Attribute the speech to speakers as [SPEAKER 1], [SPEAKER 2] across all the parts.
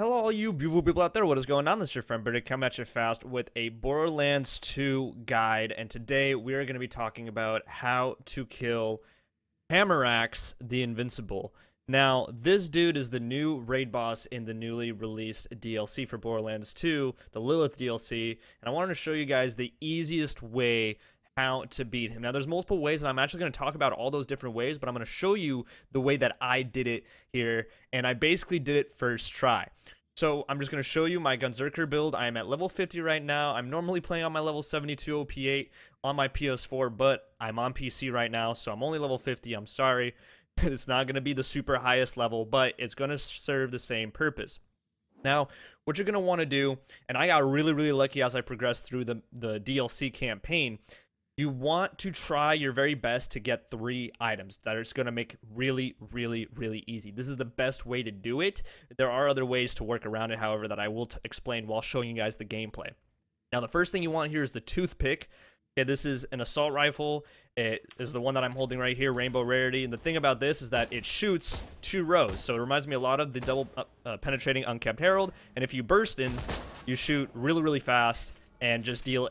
[SPEAKER 1] Hello, all you beautiful people out there. What is going on? This is your friend Britik coming at you fast with a Borderlands 2 guide. And today we are going to be talking about how to kill Haderax the Invincible. Now, this dude is the new raid boss in the newly released DLC for Borderlands 2, the Lilith DLC. And I wanted to show you guys the easiest way how to beat him. Now, there's multiple ways, and I'm actually going to talk about all those different ways, but I'm going to show you the way that I did it here, and I basically did it first try. So I'm just going to show you my Gunzerker build. I am at level 50 right now. I'm normally playing on my level 72 OP8 on my PS4, but I'm on PC right now, so I'm only level 50. I'm sorry. it's not going to be the super highest level, but it's going to serve the same purpose. Now, what you're going to want to do, and I got really, really lucky as I progressed through the, the DLC campaign, you want to try your very best to get three items that are going to make really, really, really easy. This is the best way to do it. There are other ways to work around it, however, that I will explain while showing you guys the gameplay. Now, the first thing you want here is the toothpick. Okay, this is an assault rifle. It is the one that I'm holding right here, Rainbow Rarity. And the thing about this is that it shoots two rows. So it reminds me a lot of the double uh, uh, penetrating Unkempt Harold. And if you burst in, you shoot really, really fast and just deal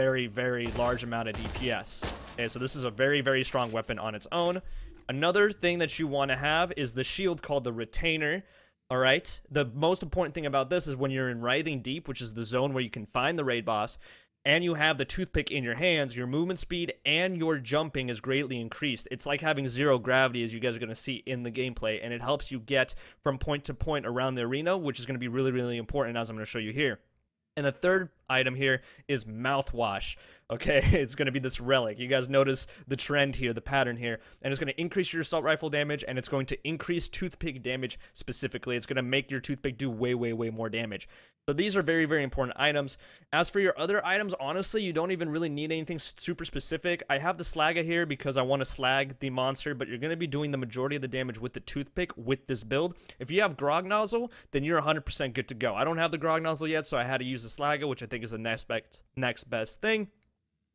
[SPEAKER 1] very, very large amount of DPS. Okay, so this is a very, very strong weapon on its own. Another thing that you want to have is the shield called the Retainer. All right. The most important thing about this is when you're in Writhing Deep, which is the zone where you can find the raid boss, and you have the toothpick in your hands, your movement speed and your jumping is greatly increased. It's like having zero gravity, as you guys are going to see in the gameplay, and it helps you get from point to point around the arena, which is going to be really, really important, as I'm going to show you here. And the third item here is mouthwash. Okay, it's going to be this relic. You guys notice the trend here, the pattern here, and it's going to increase your assault rifle damage, and it's going to increase toothpick damage specifically. It's going to make your toothpick do way, way, way more damage. So these are very, very important items. As for your other items, honestly, you don't even really need anything super specific. I have the Slagga here because I want to slag the monster, but you're going to be doing the majority of the damage with the toothpick with this build. If you have Grog Nozzle, then you're 100% good to go. I don't have the Grog Nozzle yet, so I had to use the Slagga, which I think is the next best, next best thing.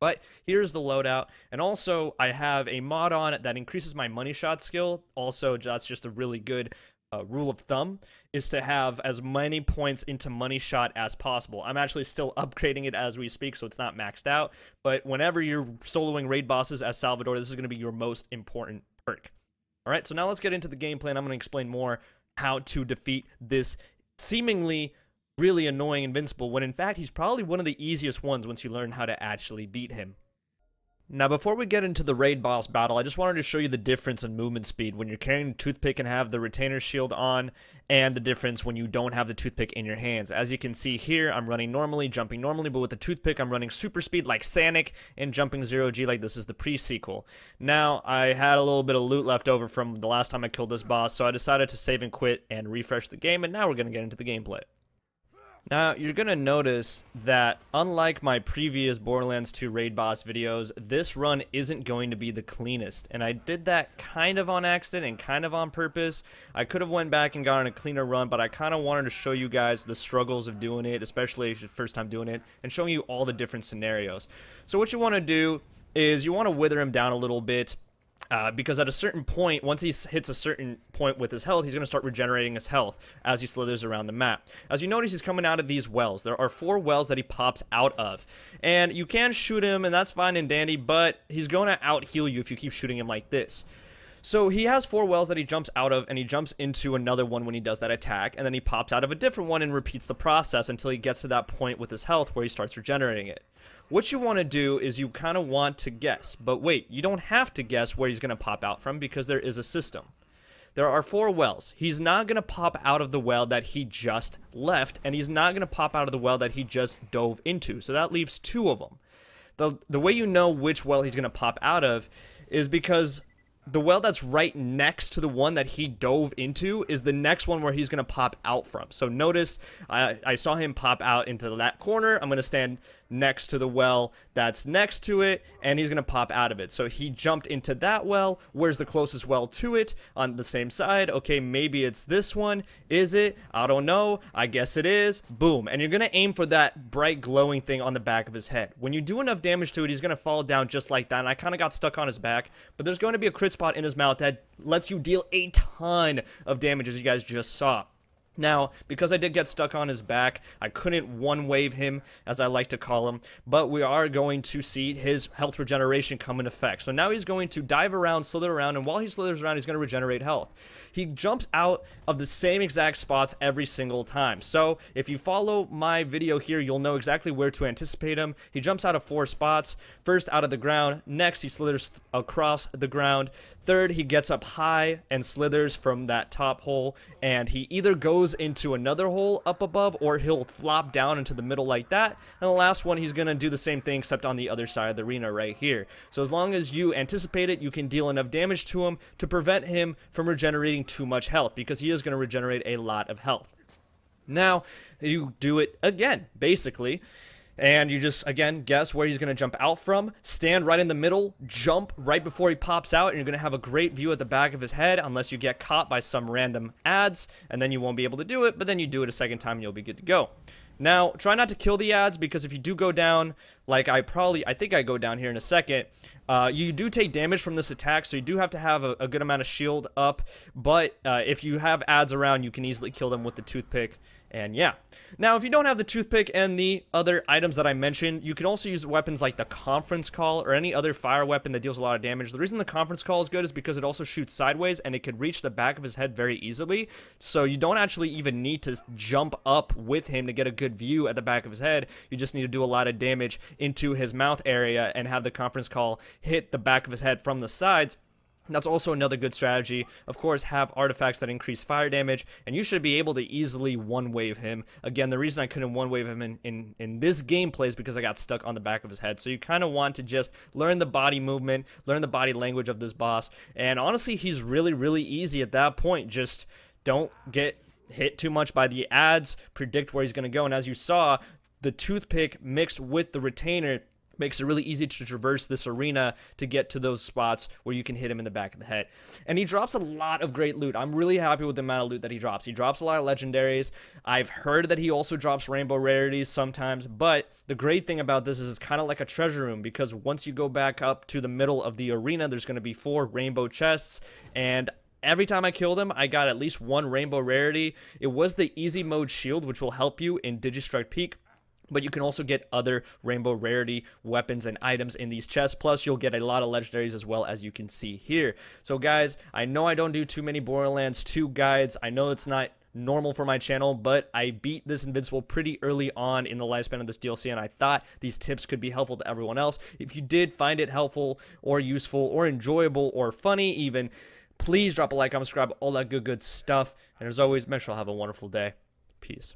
[SPEAKER 1] But here's the loadout. And also, I have a mod on that increases my money shot skill. Also, that's just a really good uh, rule of thumb is to have as many points into money shot as possible. I'm actually still upgrading it as we speak, so it's not maxed out. But whenever you're soloing raid bosses as Salvador, this is going to be your most important perk. All right, so now let's get into the gameplay, and I'm going to explain more how to defeat this seemingly really annoying Invincible, when in fact he's probably one of the easiest ones once you learn how to actually beat him. Now, before we get into the raid boss battle, I just wanted to show you the difference in movement speed when you're carrying the toothpick and have the retainer shield on, and the difference when you don't have the toothpick in your hands. As you can see here, I'm running normally, jumping normally, but with the toothpick, I'm running super speed like Sanic, and jumping 0G like this is the pre-sequel. Now, I had a little bit of loot left over from the last time I killed this boss, so I decided to save and quit and refresh the game, and now we're going to get into the gameplay. Now, you're going to notice that unlike my previous Borderlands 2 raid boss videos, this run isn't going to be the cleanest. And I did that kind of on accident and kind of on purpose. I could have went back and gotten a cleaner run, but I kind of wanted to show you guys the struggles of doing it, especially if it's your first time doing it, and showing you all the different scenarios. So what you want to do is you want to wither him down a little bit uh, because at a certain point, once he hits a certain point with his health, he's going to start regenerating his health as he slithers around the map. As you notice, he's coming out of these wells. There are four wells that he pops out of. And you can shoot him, and that's fine and dandy, but he's going to out heal you if you keep shooting him like this. So he has four wells that he jumps out of, and he jumps into another one when he does that attack, and then he pops out of a different one and repeats the process until he gets to that point with his health where he starts regenerating it. What you want to do is you kind of want to guess, but wait, you don't have to guess where he's going to pop out from because there is a system. There are four wells. He's not going to pop out of the well that he just left, and he's not going to pop out of the well that he just dove into. So that leaves two of them. The, the way you know which well he's going to pop out of is because the well that's right next to the one that he dove into is the next one where he's going to pop out from. So notice I, I saw him pop out into that corner. I'm going to stand next to the well that's next to it, and he's going to pop out of it. So he jumped into that well. Where's the closest well to it? On the same side. Okay, maybe it's this one. Is it? I don't know. I guess it is. Boom. And you're going to aim for that bright glowing thing on the back of his head. When you do enough damage to it, he's going to fall down just like that. And I kind of got stuck on his back, but there's going to be a crit spot in his mouth that lets you deal a ton of damage as you guys just saw. Now, because I did get stuck on his back, I couldn't one wave him, as I like to call him, but we are going to see his health regeneration come in effect. So now he's going to dive around, slither around, and while he slithers around, he's going to regenerate health. He jumps out of the same exact spots every single time. So if you follow my video here, you'll know exactly where to anticipate him. He jumps out of four spots. First, out of the ground. Next, he slithers across the ground. Third, he gets up high and slithers from that top hole, and he either goes goes into another hole up above or he'll flop down into the middle like that. And the last one, he's going to do the same thing except on the other side of the arena right here. So as long as you anticipate it, you can deal enough damage to him to prevent him from regenerating too much health because he is going to regenerate a lot of health. Now, you do it again, basically. And you just, again, guess where he's going to jump out from. Stand right in the middle, jump right before he pops out, and you're going to have a great view at the back of his head unless you get caught by some random ads, and then you won't be able to do it, but then you do it a second time and you'll be good to go. Now, try not to kill the ads because if you do go down, like I probably, I think I go down here in a second, uh, you do take damage from this attack, so you do have to have a, a good amount of shield up, but uh, if you have ads around, you can easily kill them with the toothpick, and yeah. Now, if you don't have the toothpick and the other items that I mentioned, you can also use weapons like the conference call or any other fire weapon that deals a lot of damage. The reason the conference call is good is because it also shoots sideways and it could reach the back of his head very easily. So you don't actually even need to jump up with him to get a good view at the back of his head. You just need to do a lot of damage into his mouth area and have the conference call hit the back of his head from the sides that's also another good strategy. Of course, have artifacts that increase fire damage, and you should be able to easily one-wave him. Again, the reason I couldn't one-wave him in, in, in this gameplay is because I got stuck on the back of his head. So you kind of want to just learn the body movement, learn the body language of this boss, and honestly, he's really, really easy at that point. Just don't get hit too much by the ads, predict where he's going to go, and as you saw, the toothpick mixed with the retainer makes it really easy to traverse this arena to get to those spots where you can hit him in the back of the head. And he drops a lot of great loot. I'm really happy with the amount of loot that he drops. He drops a lot of legendaries. I've heard that he also drops rainbow rarities sometimes, but the great thing about this is it's kind of like a treasure room because once you go back up to the middle of the arena, there's going to be four rainbow chests and every time I killed him, I got at least one rainbow rarity. It was the easy mode shield, which will help you in Digistruct Peak but you can also get other rainbow rarity weapons and items in these chests. Plus, you'll get a lot of legendaries as well as you can see here. So, guys, I know I don't do too many Borderlands 2 guides. I know it's not normal for my channel, but I beat this Invincible pretty early on in the lifespan of this DLC, and I thought these tips could be helpful to everyone else. If you did find it helpful or useful or enjoyable or funny even, please drop a like, comment, subscribe, all that good, good stuff. And as always, make sure you have a wonderful day. Peace.